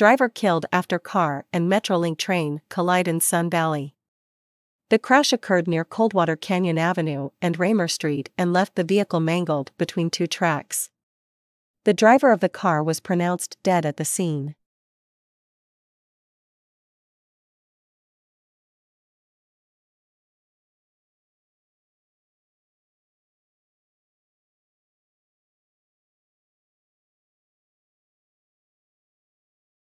Driver killed after car and Metrolink train collide in Sun Valley. The crash occurred near Coldwater Canyon Avenue and Raymer Street and left the vehicle mangled between two tracks. The driver of the car was pronounced dead at the scene.